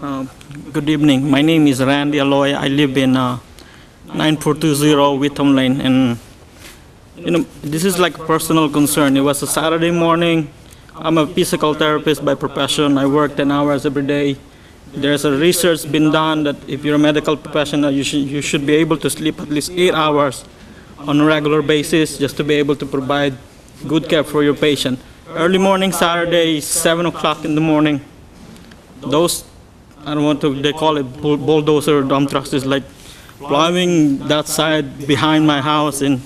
Uh, Good evening. My name is Randy Aloy. I live in uh, 9420 Witham Lane, and, you know, this is like a personal concern. It was a Saturday morning. I'm a physical therapist by profession. I work 10 hours every day. There's a research been done that if you're a medical professional, you should, you should be able to sleep at least eight hours on a regular basis just to be able to provide good care for your patient. Early morning Saturday, 7 o'clock in the morning, those I don't want to they call it bulldozer dump trucks it's like plowing that side behind my house and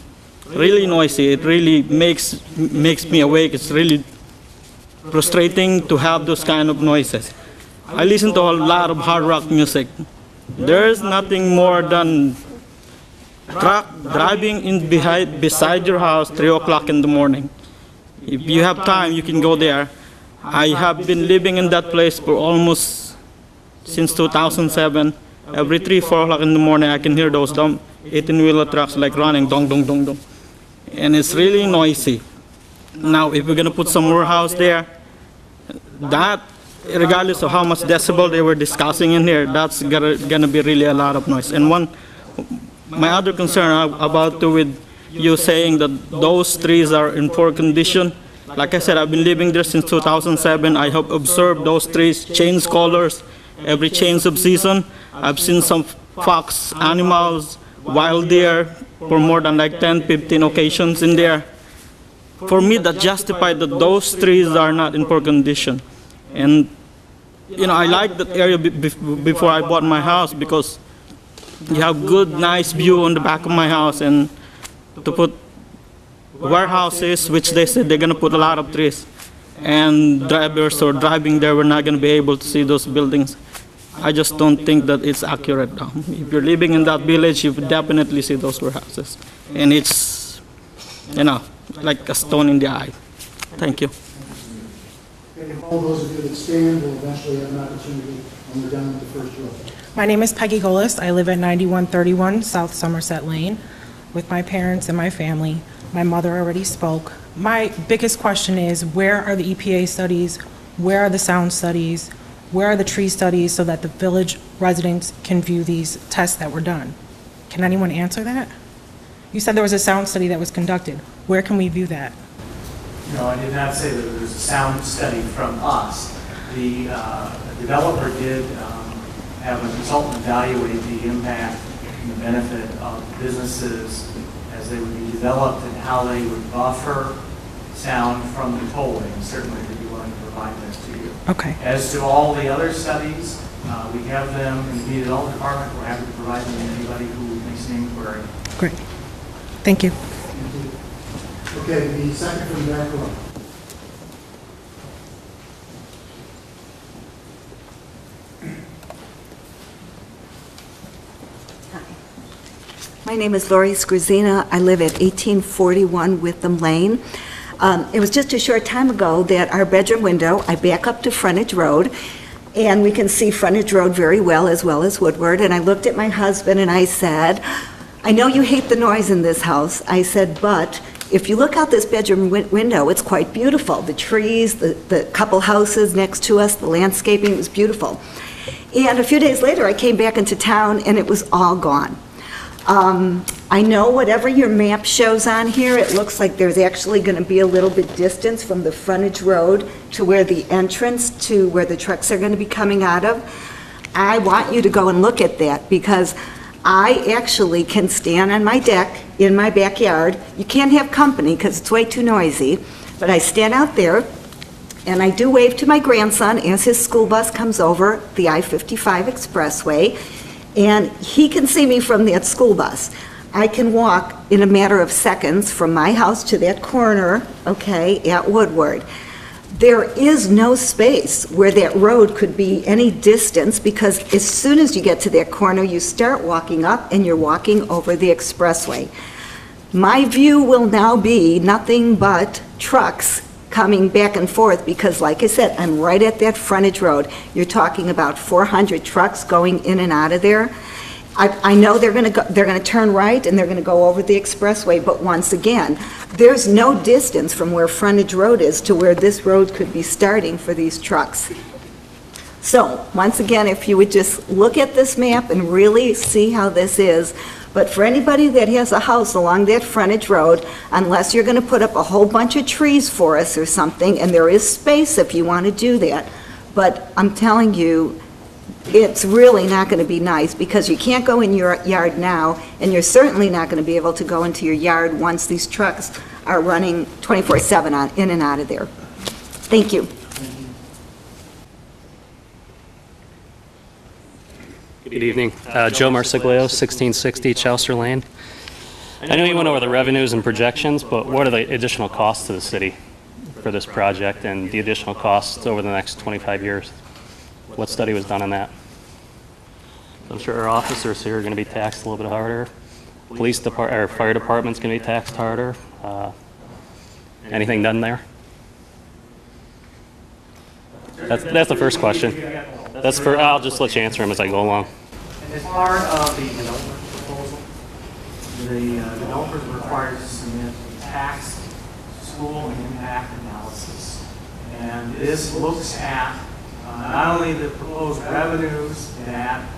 really noisy. It really makes makes me awake. It's really frustrating to have those kind of noises. I listen to a lot of hard rock music. There's nothing more than truck driving in behind beside your house three o'clock in the morning. If you have time, you can go there. I have been living in that place for almost since 2007. Every three, four o'clock in the morning, I can hear those dumb 18-wheeler trucks like running, dong, dong, dong, dong, and it's really noisy. Now, if we're gonna put some more house there, that, regardless of how much decibel they were discussing in here, that's gonna, gonna be really a lot of noise. And one, my other concern about to with you saying that those trees are in poor condition. Like I said, I've been living there since 2007. I have observed those trees change colors every change of season. I've seen some fox animals, wild deer for more than like 10, 15 occasions in there. For me, that justified that those trees are not in poor condition. And, you know, I like that area be- be- before I bought my house because you have good, nice view on the back of my house and to put warehouses, which they said they're gonna put a lot of trees. And drivers or driving there, we're not gonna be able to see those buildings. I just don't think that it's accurate now. If you're living in that village, you definitely see those warehouses. And it's, you know, like a stone in the eye. Thank you. And all those of you that stand will eventually have an opportunity when we're done with the first row. My name is Peggy Golis. I live at 9131 South Somerset Lane with my parents and my family. My mother already spoke. My biggest question is, where are the EPA studies? Where are the sound studies? Where are the tree studies so that the village residents can view these tests that were done? Can anyone answer that? You said there was a sound study that was conducted. Where can we view that? No, I did not say that there was a sound study from us. The uh, developer did um, have a consultant evaluate the impact and the benefit of businesses as they would be developed and how they would buffer sound from the tolling. Certainly, we'd be willing to provide that to. Okay. As to all the other studies, uh, we have them in the Community Development Department. We're happy to provide them to anybody who makes an inquiry. Great. Thank you. Thank you. Okay, the second from the back row. My name is Lori Scruzina. I live at 1841 Witham Lane. Um, It was just a short time ago that our bedroom window, I back up to Frontage Road, and we can see Frontage Road very well, as well as Woodward, and I looked at my husband and I said, "I know you hate the noise in this house." I said, "But if you look out this bedroom win- window, it's quite beautiful. The trees, the the couple houses next to us, the landscaping was beautiful." And a few days later, I came back into town, and it was all gone. Um, I know whatever your map shows on here, it looks like there's actually going to be a little bit distance from the frontage road to where the entrance to where the trucks are going to be coming out of. I want you to go and look at that because I actually can stand on my deck in my backyard. You can't have company because it's way too noisy, but I stand out there and I do wave to my grandson as his school bus comes over the I-55 expressway, and he can see me from that school bus. I can walk in a matter of seconds from my house to that corner, okay, at Woodward. There is no space where that road could be any distance, because as soon as you get to that corner, you start walking up and you're walking over the expressway. My view will now be nothing but trucks coming back and forth, because like I said, I'm right at that frontage road. You're talking about 400 trucks going in and out of there. I, I know they're gonna go, they're gonna turn right and they're gonna go over the expressway, but once again, there's no distance from where frontage road is to where this road could be starting for these trucks. So, once again, if you would just look at this map and really see how this is, but for anybody that has a house along that frontage road, unless you're going to put up a whole bunch of trees for us or something, and there is space if you want to do that, but I'm telling you, it's really not going to be nice, because you can't go in your yard now, and you're certainly not going to be able to go into your yard once these trucks are running 24/7 on, in and out of there. Thank you. Good evening. Uh, Joe Marsiglio, 1660 Chaucer Lane. I know you went over the revenues and projections, but what are the additional costs to the city for this project and the additional costs over the next 25 years? What study was done on that? I'm sure our officers here are going to be taxed a little bit harder. Police depart, or fire department's going to be taxed harder. Uh, Anything done there? That's, that's the first question. That's for, I'll just let you answer them as I go along. And as part of the development proposal, the uh, developers were required to submit a tax, school, and impact analysis. And this looks at not only the proposed revenues that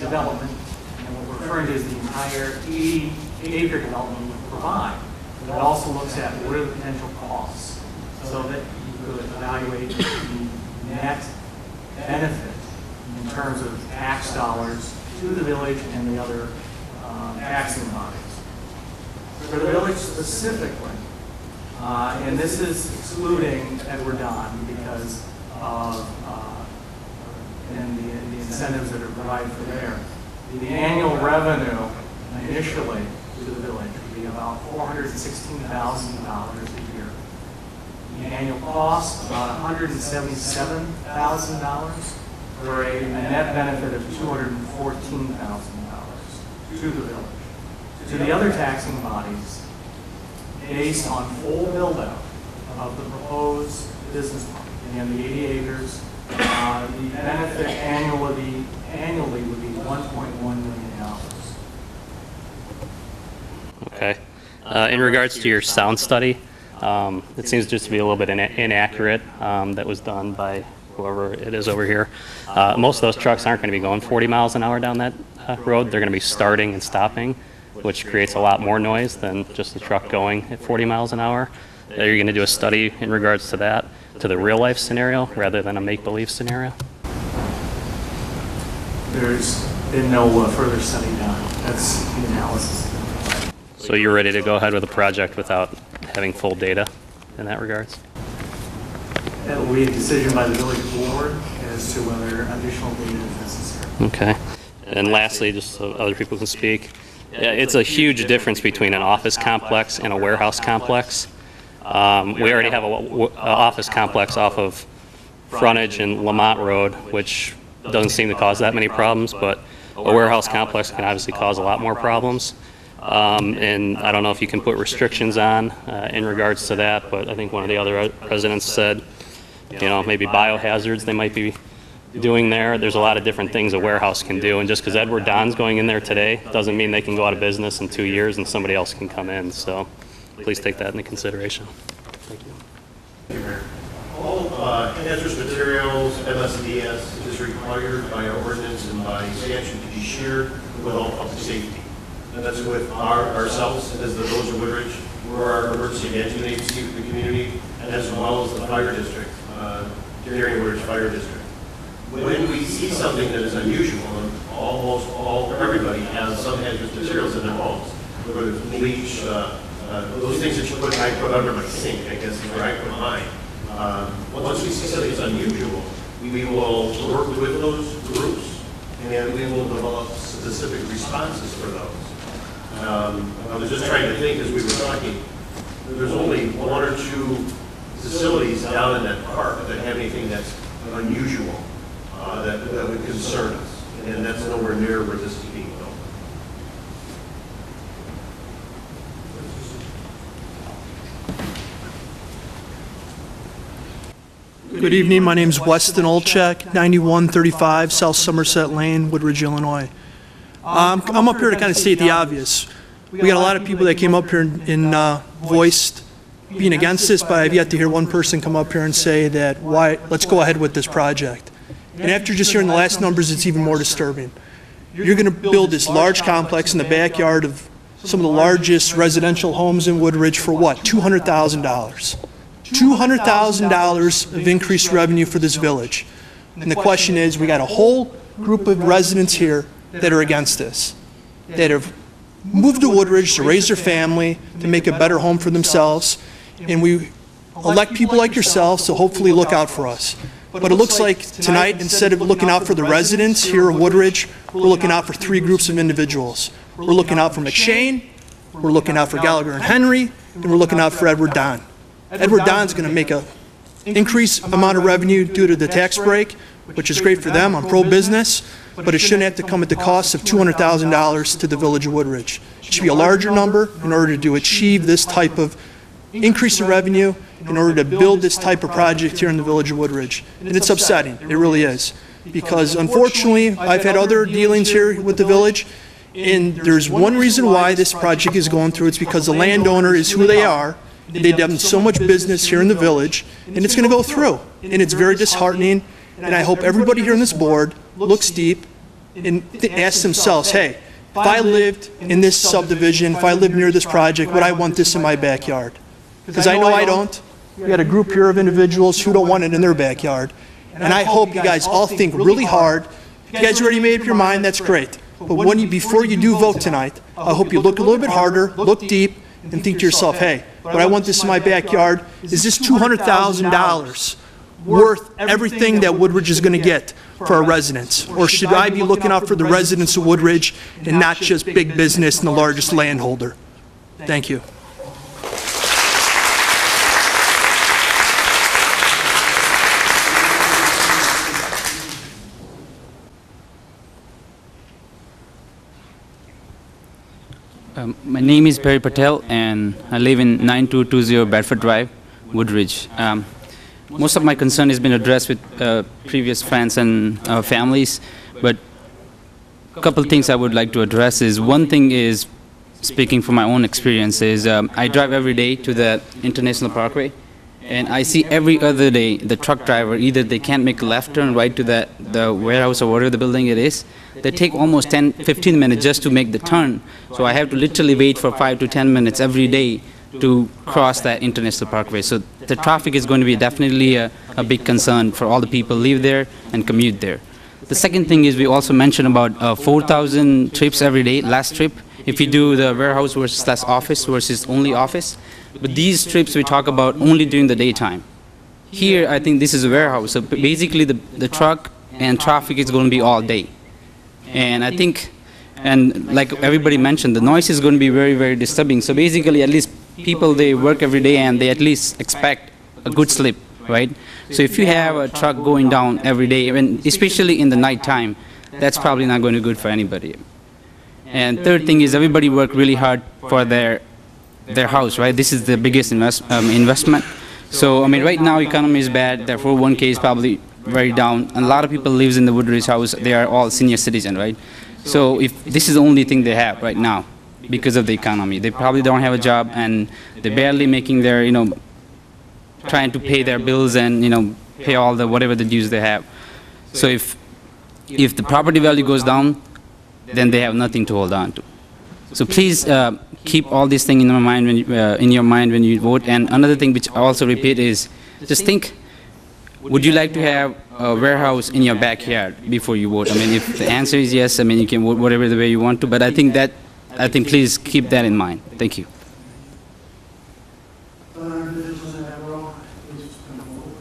development, and what we're referring to as the entire 80 acre development would provide, but it also looks at what are the potential costs, so that you could evaluate the net benefit in terms of tax dollars to the village and the other um, taxing bodies. For the village specifically, uh, and this is excluding Edward Don because of, uh, and the the incentives that are provided for there. The annual revenue initially to the village would be about $416,000 a year. The annual cost, about $177,000 for a net benefit of $214,000 to the village. To the other taxing bodies, based on full build-out of the proposed business park and the 80 acres, uh, the benefit annually, annually would be $1.1 million. Okay. Uh, In regards to your sound study, um, it seems just to be a little bit ina- inaccurate um, that was done by whoever it is over here. Uh, Most of those trucks aren't going to be going 40 miles an hour down that uh, road. They're going to be starting and stopping, which creates a lot more noise than just a truck going at 40 miles an hour. You're you going to do a study in regards to that, to the real-life scenario, rather than a make-believe scenario? There's been no uh, further study done. That's the analysis. So you're ready to go ahead with a project without having full data in that regards? That will be a decision by the village board as to whether additional data is necessary. Okay. And lastly, just so other people can speak, yeah, it's a huge difference between an office complex and a warehouse complex. Um, We already have an office complex off of frontage and Lemont Road, which doesn't seem to cause that many problems, but a warehouse complex can obviously cause a lot more problems. Um, And I don't know if you can put restrictions on uh, in regards to that, but I think one of the other residents said, you know, maybe biohazards they might be doing there. There's a lot of different things a warehouse can do, and just because Edward Don's going in there today doesn't mean they can go out of business in two years and somebody else can come in. So please take that into consideration. Thank you. All uh, hazardous materials, MSDS, is required by our ordinance and by statute to be shared with all public safety. And that's with our, ourselves as the Village of Woodridge, we're our emergency management agency for the community, as well as the fire district, uh, Darien Woodridge Fire District. When we see something that is unusual, and almost all, everybody has some hazardous materials in their homes, whether it's bleach, uh, uh, those things that you put, I put under my sink, I guess, is where I put mine. Um, Once we see something that's unusual, we will work with those groups, and we will develop specific responses for those. Um, I was just trying to think as we were talking, there's only one or two facilities down in that park that have anything that's unusual, uh, that, that would concern us, and that's nowhere near where this is being built. Good evening, my name is Weston Olczak, 9135 South Somerset Lane, Woodridge, Illinois. Um, I'm up here to kind of state the obvious. We got a lot of people that came up here and- and uh, voiced being against this, but I've yet to hear one person come up here and say that, why, let's go ahead with this project. And after just hearing the last numbers, it's even more disturbing. You're going to build this large complex in the backyard of some of the largest residential homes in Woodridge for what? $200,000. $200,000 of increased revenue for this village. And the question is, we got a whole group of residents here that are against this, that have moved to Woodridge to raise their family, to make a better home for themselves, and we elect people like yourselves to hopefully look out for us. But it looks like tonight, instead of looking out for the residents here in Woodridge, we're looking out for three groups of individuals. We're looking out for McShane, we're looking out for Gallagher and Henry, and we're looking out for Edward Don. Edward Don's going to make a increased amount of revenue due to the tax break, which is great for them, I'm pro-business, but it shouldn't have to come at the cost of $200,000 to the village of Woodridge. It should be a larger number in order to achieve this type of increase in revenue, in order to build this type of project here in the village of Woodridge. And it's upsetting, it really is. Because unfortunately, I've had other dealings here with the village, and there's one reason why this project is going through, it's because the landowner is who they are, They've done so much business here in the village, and it's going to go through. And it's very disheartening, and I hope everybody here on this board looks deep and asks themselves, hey, if I lived in this subdivision, if I lived near this project, would I want this in my backyard? Because I know I don't. We got a group here of individuals who don't want it in their backyard. And I hope you guys all think really hard. If you guys already made up your mind, that's great. But when you, before you do vote tonight, I hope you look a little bit harder, look deep, and think to yourself, hey, but I want this in my backyard. Is this $200,000 worth everything that Woodridge is going to get for our residents? Or should I be looking out for the residents of Woodridge and not just big business and the largest landholder? Thank you. Um, my name is Perry Patel, and I live in 9220 Bedford Drive, Woodridge. Um, most of my concern has been addressed with uh, previous friends and uh, families, but a couple things I would like to address is one thing is speaking from my own experiences. Um, I drive every day to the International Parkway, and I see every other day the truck driver either they can't make a left turn right to the the warehouse or whatever the building it is. They take almost 10, 15 minutes just to make the turn. So I have to literally wait for five to 10 minutes every day to cross that International Parkway. So the traffic is going to be definitely a, a big concern for all the people live there and commute there. The second thing is we also mentioned about uh, 4,000 trips every day, last trip. If you do the warehouse versus office versus only office. But these trips we talk about only during the daytime. Here, I think this is a warehouse. So basically, the, the truck and traffic is going to be all day. And I think, and like everybody mentioned, the noise is going to be very, very disturbing. So basically, at least people, they work every day and they at least expect a good sleep, right? So if you have a truck going down every day, and especially in the nighttime, that's probably not going to be good for anybody. And third thing is everybody work really hard for their their house, right? This is the biggest invest, um, investment. So I mean, right now economy is bad. Therefore, 1K is probably very down. And a lot of people lives in the Woodridge house. They are all senior citizen, right? So if this is the only thing they have right now, because of the economy, they probably don't have a job and they're barely making their, you know, trying to pay their bills and you know pay all the whatever the dues they have. So if if the property value goes down, then they have nothing to hold on to. So please uh, keep all these things in your mind when you, uh, in your mind when you vote. And another thing which I also repeat is just think: Would you like to have a warehouse in your backyard before you vote? I mean, if the answer is yes, I mean you can vote whatever the way you want to. But I think that I think please keep that in mind. Thank you. Other individuals in that row, please come forward.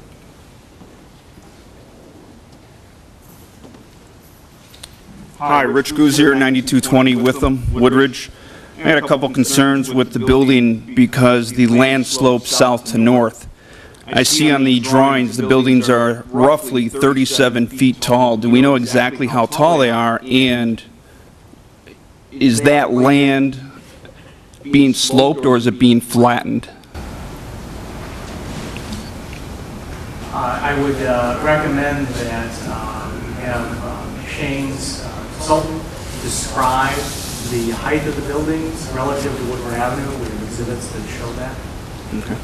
Hi, Rich Guzier, 9220 Witham, Woodridge. I had a couple concerns with the building because the land slopes south to north. I see on the drawings, the buildings are roughly 37 feet tall. Do we know exactly how tall they are? And is that land being sloped or is it being flattened? Uh, I would uh, recommend that you have um, Shane's uh, consultant describe the height of the buildings relative to Woodward Avenue. We have exhibits that show that. Okay.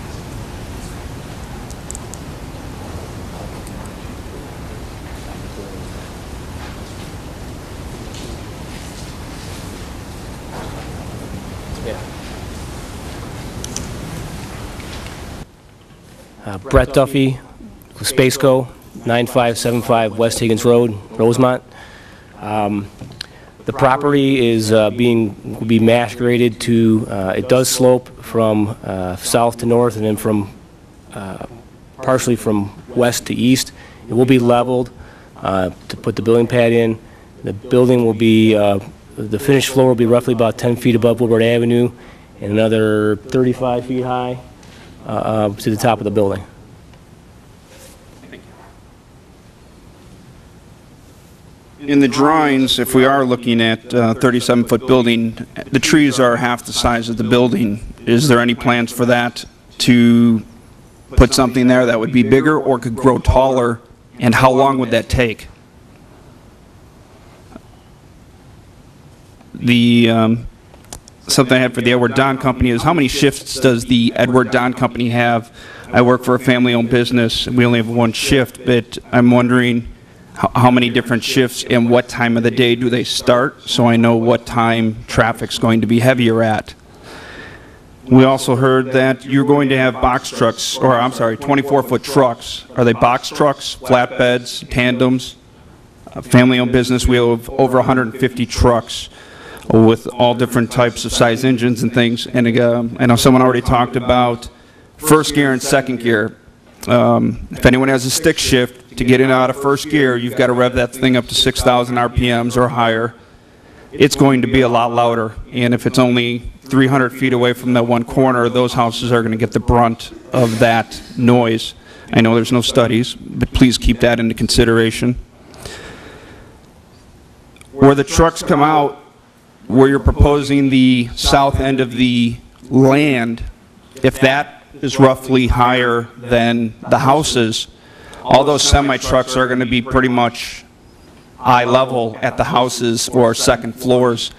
Uh, Brett Duffy, Spaceco, 9575 West Higgins Road, Rosemont. Um, The property is uh, being, will be mass graded to, uh, it does slope from uh, south to north and then from, uh, partially from west to east. It will be leveled uh, to put the building pad in. The building will be, uh, the finished floor will be roughly about 10 feet above Woodward Avenue and another 35 feet high to the top of the building. In the drawings, if we are looking at a 37-foot building, the trees are half the size of the building. Is there any plans for that, to put something there that would be bigger or could grow taller? And how long would that take? The, um, something I had for the Edward Don Company is, how many shifts does the Edward Don Company have? I work for a family-owned business, and we only have one shift, but I'm wondering how, many different shifts and what time of the day do they start, so I know what time traffic's going to be heavier at. We also heard that you're going to have box trucks, or I'm sorry, 24-foot trucks. Are they box trucks, flatbeds, tandems? Family-owned business, we have over 150 trucks with all different types of size engines and things. And um, I know someone already talked about first gear and second gear. Um, If anyone has a stick shift, to get in out of first gear, you've got to rev that thing up to 6,000 RPMs or higher. It's going to be a lot louder, and if it's only 300 feet away from that one corner, those houses are going to get the brunt of that noise. I know there's no studies, but please keep that into consideration. Where the trucks come out, where you're proposing the south end of the land, if that is roughly higher than the houses, all those semi-trucks are going to be pretty much eye level at the houses or second floors.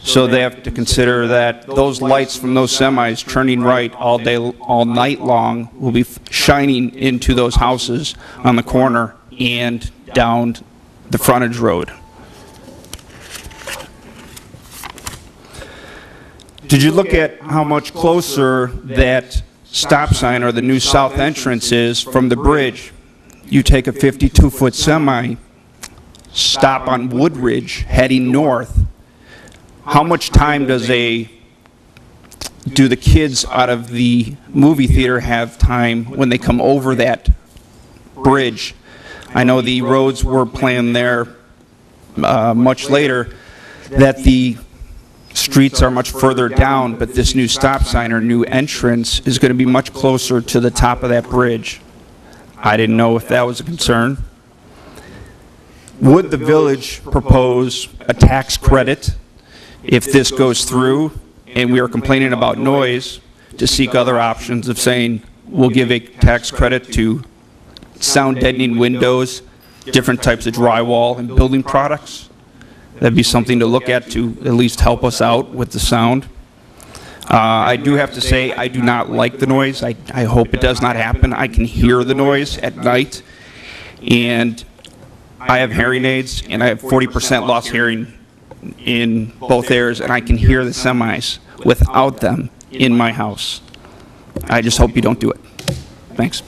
So they have to consider that those lights from those semis turning right all day, all night long will be shining into those houses on the corner and down the frontage road. Did you look at how much closer that stop sign or the new south entrance is from the bridge? You take a 52-foot semi, stop on Woodridge heading north. How much time does a, do the kids out of the movie theater have time when they come over that bridge? I know the roads were planned there uh, much later, that the streets are much further down, but this new stop sign or new entrance is going to be much closer to the top of that bridge. I didn't know if that was a concern. Would the village propose a tax credit if this goes through and we are complaining about noise to seek other options of saying, we'll give a tax credit to sound deadening windows, different types of drywall and building products? That'd be something to look at to at least help us out with the sound. Uh, I do have to say, I do not like the noise. I, I hope it does not happen. I can hear the noise at night, and I have hearing aids, and I have 40% lost hearing in both ears, and I can hear the semis without them in my house. I just hope you don't do it. Thanks.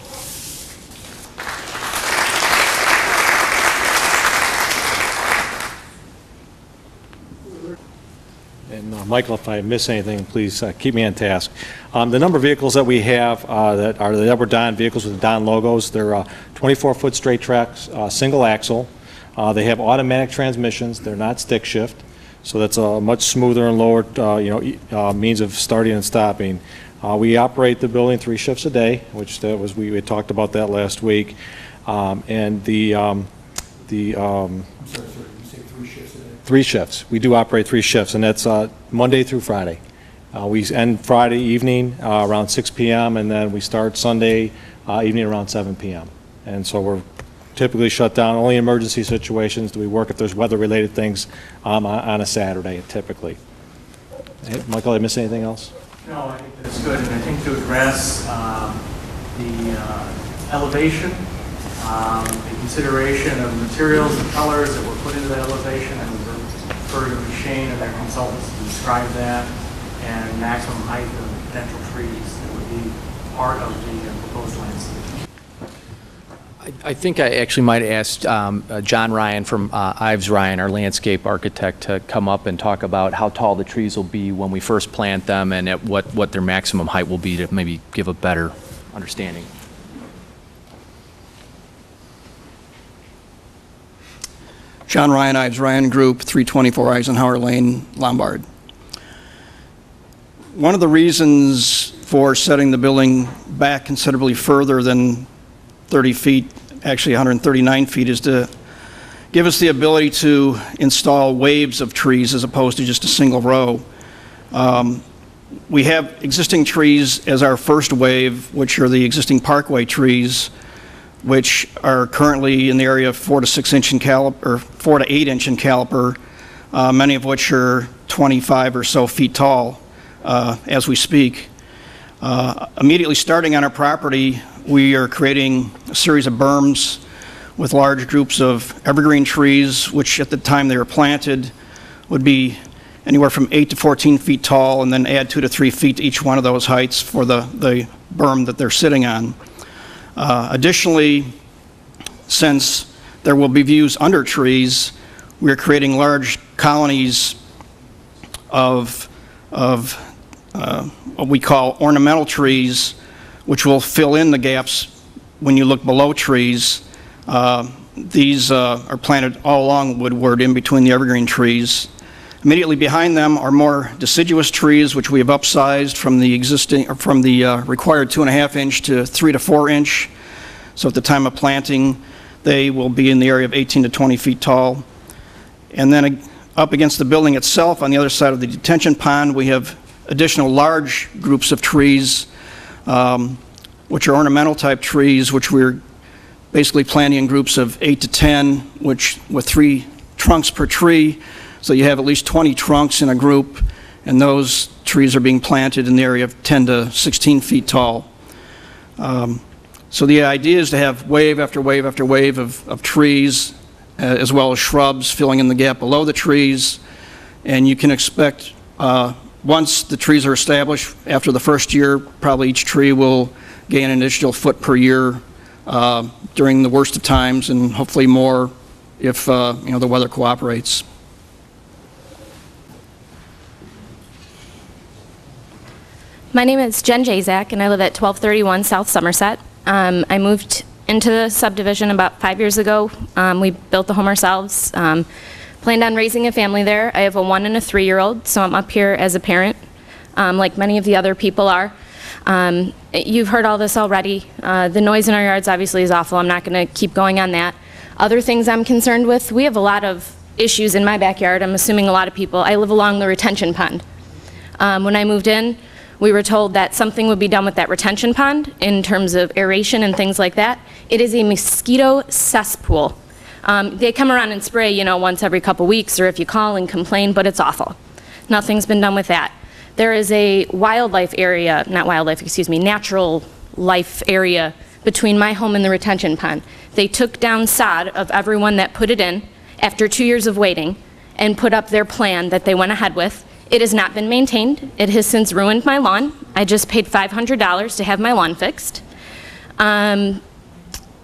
Michael, if I miss anything, please uh, keep me on task. Um, The number of vehicles that we have uh, that are the Edward Don vehicles with the Don logos, they're 24-foot straight tracks, uh, single axle. Uh, They have automatic transmissions, they're not stick shift, so that's a much smoother and lower, uh, you know, uh, means of starting and stopping. Uh, We operate the building three shifts a day, which that was, we we talked about that last week. Um, And the, um, the um, Three shifts. We do operate three shifts, and that's uh, Monday through Friday. Uh, We end Friday evening uh, around 6 PM, and then we start Sunday uh, evening around 7 PM. And so we're typically shut down, only in emergency situations do we work if there's weather-related things um, on a Saturday typically. Hey, Michael, did I miss anything else? No, I think that's good, and I think to address um, the uh, elevation, um, the consideration of materials and colors that were put into that elevation, and refer to Shane and their consultants to describe that, and maximum height of potential trees that would be part of the proposed landscape. I think I actually might ask um, uh, John Ryan from uh, Ives Ryan, our landscape architect, to come up and talk about how tall the trees will be when we first plant them and at what, what their maximum height will be to maybe give a better understanding. John Ryan, Ives Ryan Group, 324 Eisenhower Lane, Lombard. One of the reasons for setting the building back considerably further than 30 feet, actually 139 feet, is to give us the ability to install waves of trees as opposed to just a single row. Um, We have existing trees as our first wave, which are the existing parkway trees, which are currently in the area of four to six inch in caliper, or four to eight inch in caliper, uh, many of which are 25 or so feet tall uh, as we speak. Uh, Immediately starting on our property, we are creating a series of berms with large groups of evergreen trees, which at the time they were planted would be anywhere from 8 to 14 feet tall, and then add 2 to 3 feet to each one of those heights for the, the berm that they're sitting on. Uh, Additionally, since there will be views under trees, we are creating large colonies of, of uh, what we call ornamental trees, which will fill in the gaps when you look below trees. Uh, These uh, are planted all along Woodward, in between the evergreen trees. Immediately behind them are more deciduous trees, which we have upsized from the existing, from the uh, required two and a half inch to three to four inch. So at the time of planting, they will be in the area of 18 to 20 feet tall. And then up against the building itself, on the other side of the detention pond, we have additional large groups of trees, um, which are ornamental type trees, which we're basically planting in groups of eight to 10, which, with three trunks per tree. So you have at least 20 trunks in a group, and those trees are being planted in the area of 10 to 16 feet tall. Um, So the idea is to have wave after wave after wave of, of trees, uh, as well as shrubs filling in the gap below the trees. And you can expect, uh, once the trees are established, after the first year, probably each tree will gain an additional foot per year uh, during the worst of times, and hopefully more if, uh, you know, the weather cooperates. My name is Jen Jazak, and I live at 1231 South Somerset. Um, I moved into the subdivision about five years ago. Um, we built the home ourselves. Um, planned on raising a family there. I have a one and a three-year-old, so I'm up here as a parent, um, like many of the other people are. Um, you've heard all this already. Uh, the noise in our yards obviously is awful. I'm not going to keep going on that. Other things I'm concerned with, we have a lot of issues in my backyard. I'm assuming a lot of people. I live along the retention pond. Um, when I moved in, we were told that something would be done with that retention pond in terms of aeration and things like that. It is a mosquito cesspool. Um, they come around and spray, you know, once every couple weeks, or if you call and complain, but it's awful. Nothing's been done with that. There is a wildlife area, not wildlife, excuse me, natural life area between my home and the retention pond. They took down sod of everyone that put it in after two years of waiting and put up their plan that they went ahead with. It has not been maintained. It has since ruined my lawn. I just paid $500 to have my lawn fixed. Um,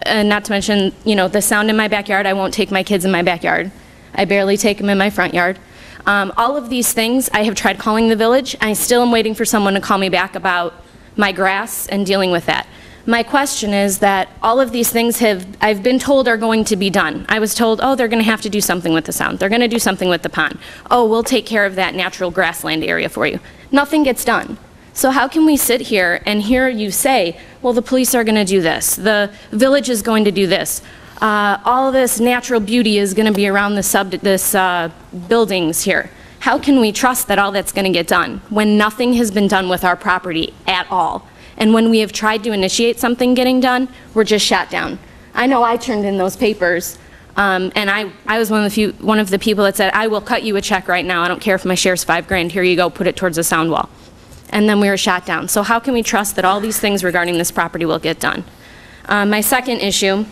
and not to mention, you know, the sound in my backyard. I won't take my kids in my backyard. I barely take them in my front yard. Um, all of these things, I have tried calling the village. I still am waiting for someone to call me back about my grass and dealing with that. My question is that all of these things have, I've been told are going to be done. I was told, oh, they're going to have to do something with the sound. They're going to do something with the pond. Oh, we'll take care of that natural grassland area for you. Nothing gets done. So how can we sit here and hear you say, well, the police are going to do this, the village is going to do this, uh, all this natural beauty is going to be around the sub, this uh, buildings here. How can we trust that all that's going to get done when nothing has been done with our property at all? And when we have tried to initiate something getting done, we're just shot down. I know I turned in those papers, um, and I, I was one of the few, one of the people that said, I will cut you a check right now. I don't care if my share's five grand. Here you go. Put it towards the sound wall. And then we were shot down. So how can we trust that all these things regarding this property will get done? Uh, my second issue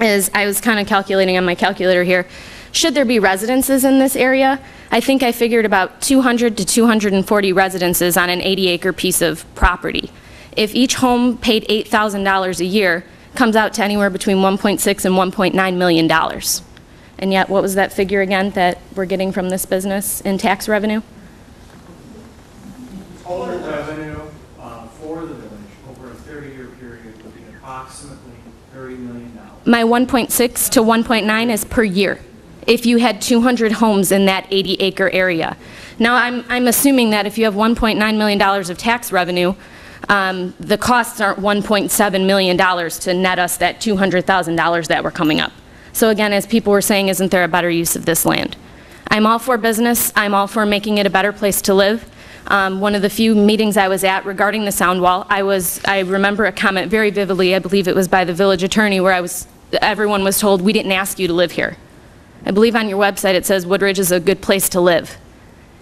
is I was kind of calculating on my calculator here. Should there be residences in this area? I think I figured about 200 to 240 residences on an 80 acre piece of property. If each home paid $8,000 a year, comes out to anywhere between 1.6 and 1.9 million dollars. And yet, what was that figure again that we're getting from this business in tax revenue? Total revenue uh, for the village over a 30-year period would be approximately $30 million. My 1.6 to 1.9 is per year, if you had 200 homes in that 80-acre area. Now, I'm, I'm assuming that if you have $1.9 million of tax revenue, um, the costs aren't $1.7 million to net us that $200,000 that were coming up. So again, as people were saying, isn't there a better use of this land? I'm all for business, I'm all for making it a better place to live. Um, One of the few meetings I was at regarding the sound wall, I was, I remember a comment very vividly, I believe it was by the village attorney, where I was, everyone was told, "We didn't ask you to live here." I believe on your website it says Woodridge is a good place to live.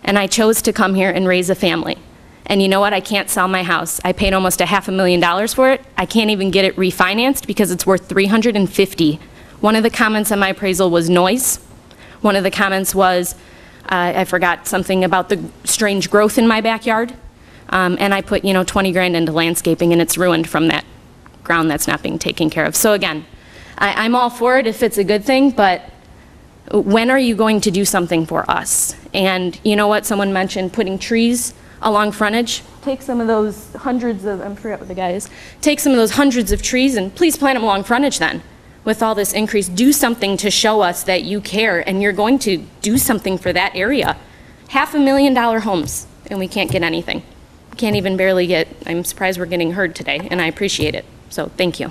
And I chose to come here and raise a family. And you know what? I can't sell my house. I paid almost a half a million dollars for it. I can't even get it refinanced because it's worth 350. One of the comments on my appraisal was noise. One of the comments was, uh, I forgot something about the strange growth in my backyard. Um, and I put, you know, 20 grand into landscaping and it's ruined from that ground that's not being taken care of. So again, I, I'm all for it if it's a good thing, but when are you going to do something for us? And you know what, someone mentioned putting trees along frontage. Take some of those hundreds of, I forget what the guy is, take some of those hundreds of trees and please plant them along frontage then. With all this increase, do something to show us that you care and you're going to do something for that area. Half a million dollar homes and we can't get anything. Can't even barely get, I'm surprised we're getting heard today and I appreciate it. So, thank you.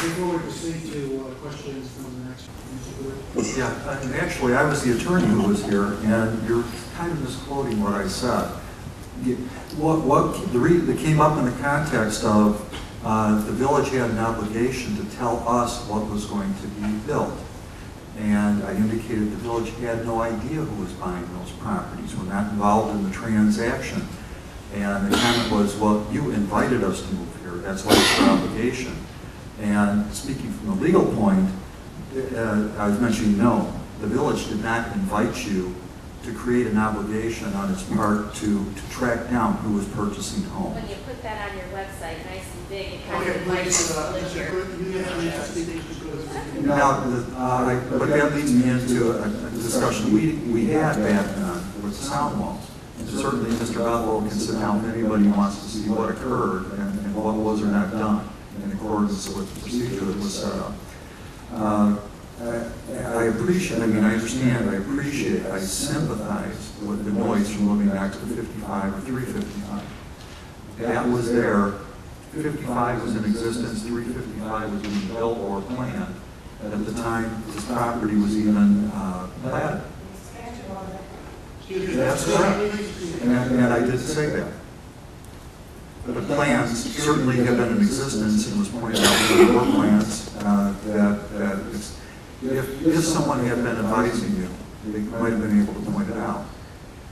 Before we proceed to uh, questions from the next, Mr. Wood. Yeah, and actually, I was the attorney who was here, and you're kind of misquoting what I said. What, what, the re, that came up in the context of, uh, the village had an obligation to tell us what was going to be built. And I indicated the village had no idea who was buying those properties, we're not involved in the transaction. And the comment was, well, you invited us to move here, that's why it's our obligation. And speaking from the legal point, uh, I was mentioning, no, the village did not invite you to create an obligation on its part to, to track down who was purchasing the home. When you put that on your website, nice and big, it Okay, please, uh, Mr. Wood, you have any speaking to Now, the- uh, I- but that leads me into a a discussion we, we had back then with the sound walls. And certainly, Mr. Bethel can sit down if anybody wants to see what occurred and and what was or not done in accordance with the procedure that was set up. Uh, I I appreciate, I mean, I understand, I appreciate, I sympathize with the noise from living back to 55 or 355. That was there, 55 was in existence, 355 was being built or planned at the time this property was even uh, platted. That's correct, and and I did say that. But the plans certainly have been in existence, and was pointed out in the work plans, uh, that, that if, if someone had been advising you, they might have been able to point it out.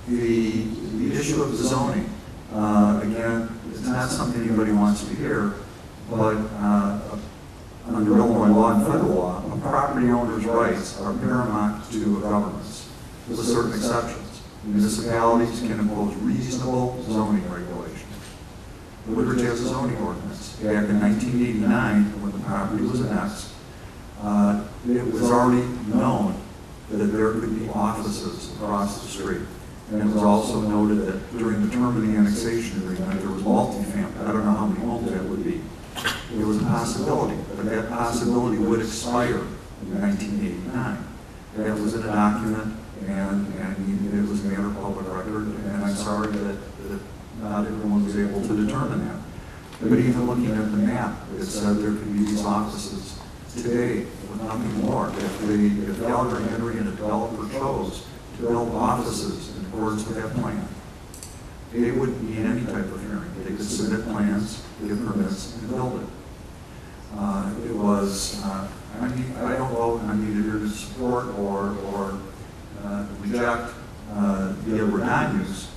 The, the issue of zoning, uh, again, it's not something anybody wants to hear, but uh, under Illinois law and federal law, a property owner's rights are paramount to a governments, with certain exceptions. Municipalities can impose reasonable zoning regulations. Woodridge has a zoning ordinance. Back in 1989, when the property was annexed, uh, it was already known that there could be offices across the street. And it was also noted that during the term of the annexation agreement, there was multifamily. I don't know how many homes that would be. It was a possibility, but that possibility would expire in 1989. That was in a document, and, and it was a matter of public record, and I'm sorry that, that not everyone was able to determine that. But even looking at the map, it said there could be these offices today with nothing more. If the, Gallagher Henry and a developer chose to build offices in accordance with that plan, they wouldn't need any type of hearing. They could submit plans, get permits, and build it. Uh, It was, uh, I I don't know, I'm either here to support or, or uh, reject uh, the Edward Don use,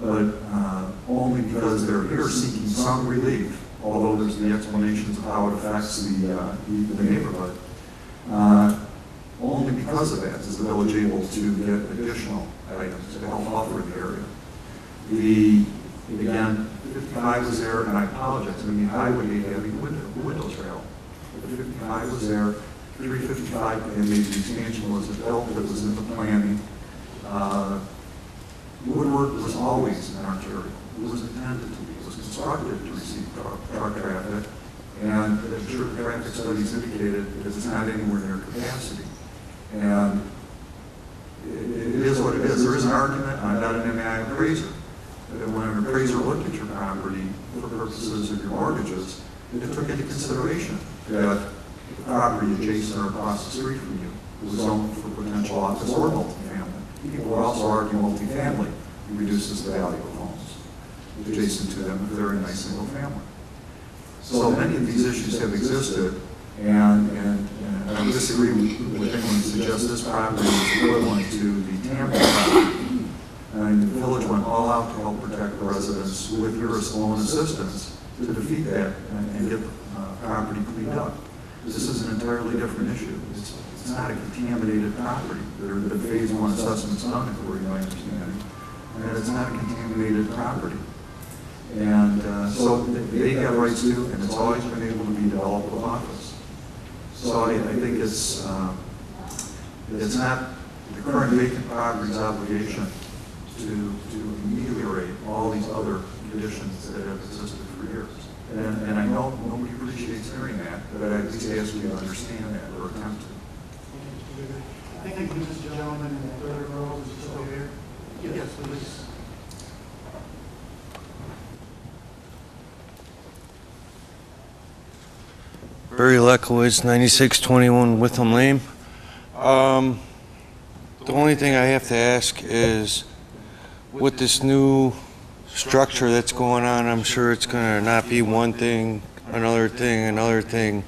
but uh, only because they're here seeking some relief, although there's the explanations of how it affects the, uh, the the neighborhood. Uh, only because of that is the village able to get additional items to help buffer the area. The, again, 55 was there, and I apologize, I mean, would hate having window, window trail. But 55 was there, 355, and the expansion built, but it was in the planning. Uh, Woodward was always an arterial. It was intended to be, it was constructed to receive truck traffic, and the traffic studies indicated that it's not anywhere near capacity. And it it is what it is. There is an argument, I'm not an MAI appraiser, that when an appraiser looked at your property for purposes of your mortgages, it took into consideration that the property adjacent or across the street from you was zoned for potential office or multifamily. People would also argue multifamily reduces the value of homes adjacent to them if they're in a nice single family. So many of these issues have existed, and, and and I disagree with with anyone who suggests this property is equivalent to the Tampa property. And the village went all out to help protect the residents with your own assistance to defeat that and and get uh, property cleaned up. This is an entirely different issue. It's, it's not a contaminated property. There have been phase one assessments done, according to my understanding, and it's not a contaminated property. And uh, so they have rights too, and it's always been able to be developed with office. So I, I think it's, um, it's not the current vacant property's obligation to, to ameliorate all these other conditions that have existed for years. And, and I know nobody appreciates hearing that, but I at least ask you to understand that or attempt to. I think this gentleman in the third row is still here. Yes, please. Barry Lekowitz, 9621 Witham Lane. Um, The only thing I have to ask is, with this new structure that's going on, I'm sure it's going to not be one thing, another thing, another thing.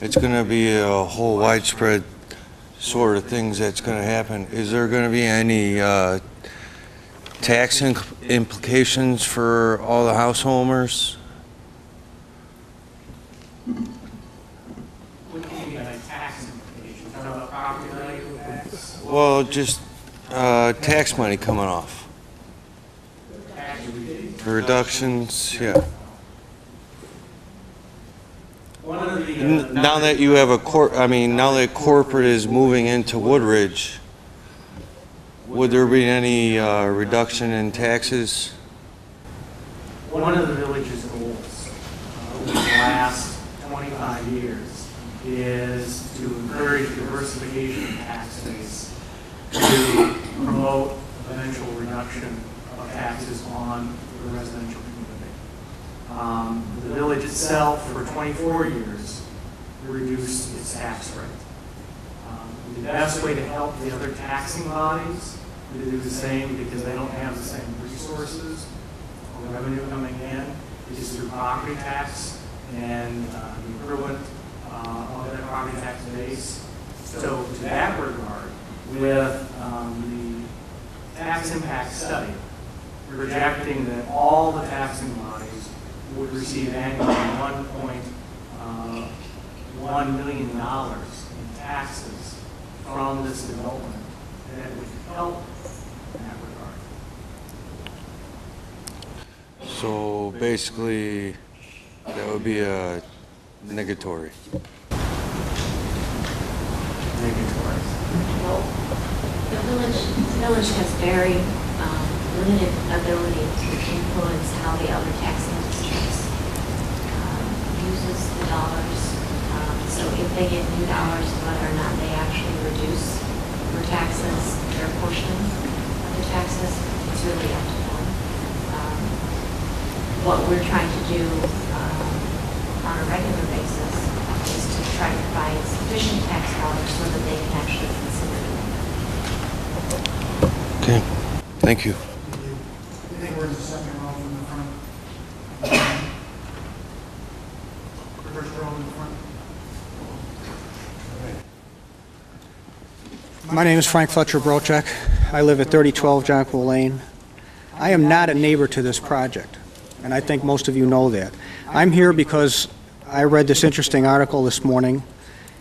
It's going to be a whole widespread sort of things that's going to happen. Is there going to be any uh, tax implications for all the householders? What do you mean by tax implications? About property value tax? Well, just uh, tax money coming off. Tax? Reductions, yeah. One of the, uh, N- Now that you have a cor, I mean, now that corporate is moving into Woodridge, would there be any uh, reduction in taxes? One of the village's goals uh, over the last 25 years is to encourage diversification of tax base to promote eventual reduction of taxes on the residential community. Um, The village itself, for 24 years, reduced its tax rate. Um, The best way to help the other taxing bodies to do the same, because they don't have the same resources or revenue coming in, is through property tax and uh, the improvement uh, of that property tax base. So to that regard, with um, the tax impact study, we're projecting that all the taxing bodies would receive annually one point uh, one million dollars in taxes from this development, that would help in that regard. So basically, that would be a negatory. Negatory. Well, the village, the village has very um, limited ability to influence how the other taxing districts uses the dollars. Um, So if they get new dollars, whether or not they actually reduce their taxes, their portion of the taxes, it's really up to them. Um, What we're trying to do um, on a regular basis is to try to provide sufficient tax dollars so that they can actually consider doing that. Okay, thank you. I think we're in the second row from the front. The First row in the front. My name is Frank Fletcher Brochek. I live at 3012 Jonquil Lane. I am not a neighbor to this project, and I think most of you know that. I'm here because I read this interesting article this morning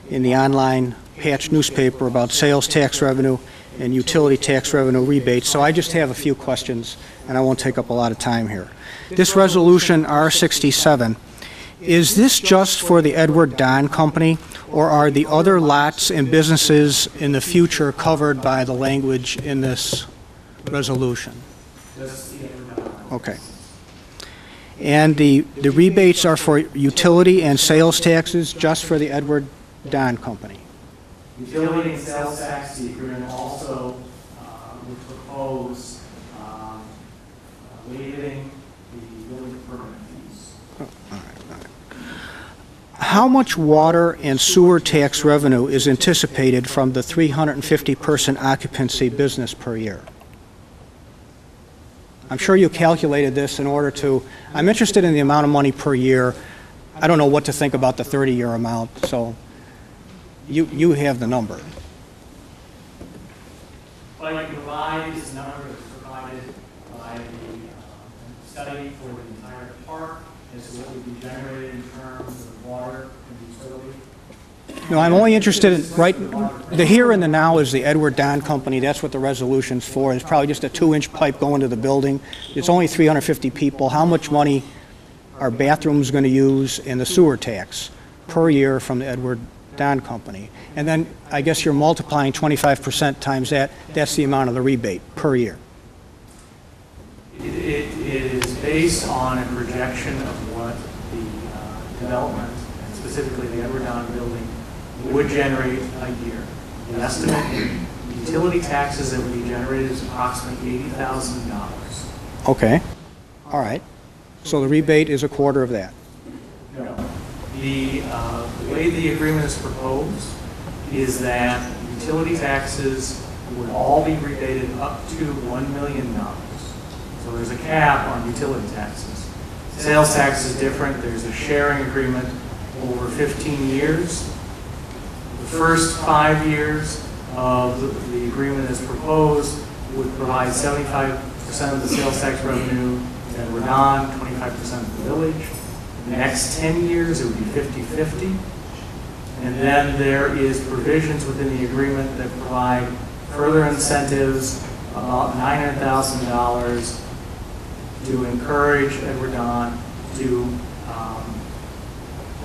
in the online patch newspaper about sales tax revenue and utility tax revenue rebates, so I just have a few questions, and I won't take up a lot of time here. This resolution, R67, is this just for the Edward Don Company, or are the other lots and businesses in the future covered by the language in this resolution? Okay. And the the rebates are for utility and sales taxes just for the Edward Don Company? Utility and sales tax, the agreement also uh, would propose um, uh, waiving the building permit fees. How much water and sewer tax revenue is anticipated from the 350-person occupancy business per year? I'm sure you calculated this in order to, I'm interested in the amount of money per year. I don't know what to think about the 30-year amount, so you, you have the number. What I can provide is a number provided by the uh, study for the entire park as to what would be generated in terms of water and utility. No, I'm only interested in, right, the here and the now is the Edward Don Company, that's what the resolution's for. It's probably just a two-inch pipe going to the building. It's only 350 people. How much money are bathrooms going to use in the sewer tax per year from the Edward Don Company? And then, I guess you're multiplying 25% times that, that's the amount of the rebate per year. It, it it is based on a projection of what the uh, development, and specifically the Edward Don building, would generate a year. The estimate, utility taxes that would be generated is approximately eighty thousand dollars. Okay, all right. So the rebate is a quarter of that. No. The, uh, the way the agreement is proposed is that utility taxes would all be rebated up to $1 million. So there's a cap on utility taxes. Sales tax is different, there's a sharing agreement over 15 years. The first five years of the- agreement as proposed would provide 75% of the sales tax revenue to Don, 25% of the village. The next 10 years, it would be 50/50. And then there is provisions within the agreement that provide further incentives, about $900,000 to encourage Edward Don to um,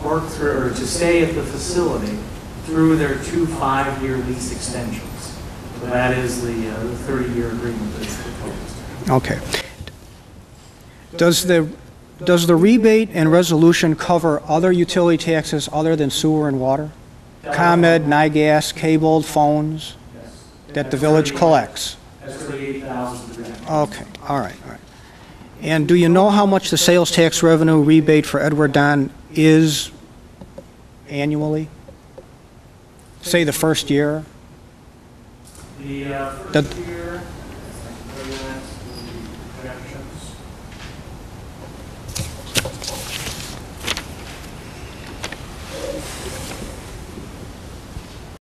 work through, or to stay at the facility through their two five-year lease extensions. So that is the uh, the 30-year agreement that's proposed. Okay. Does the, does the rebate and resolution cover other utility taxes other than sewer and water? ComEd, NIGAS, cable, phones that the village collects? That's 38,000. Okay, all right. And do you know how much the sales tax revenue rebate for Edward Don is annually? Say the first year? The uh, first year